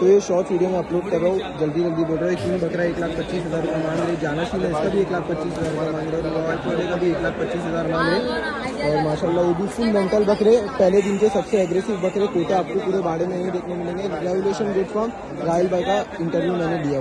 तो ये short video में अपलोड कर रहा हूँ। जल्दी जल्दी बोल रहा है बकरा एक लाख पच्चीस हज़ार रुपये मांग रहे जाना शील है इसका भी एक लाख पच्चीस हज़ार रुपये मांग रहे और का भी एक लाख पच्चीस हज़ार मांग रहे और माशाल्लाह, ये भी फुल मेंटल बकरे पहले दिन के सबसे एग्रेसिव बकरे कोटे आपको पूरे बाड़े में नहीं देखने मिलेंगे। रेवल्यूशन गेट फॉर्म राहुल भाई का इंटरव्यू मैंने दिया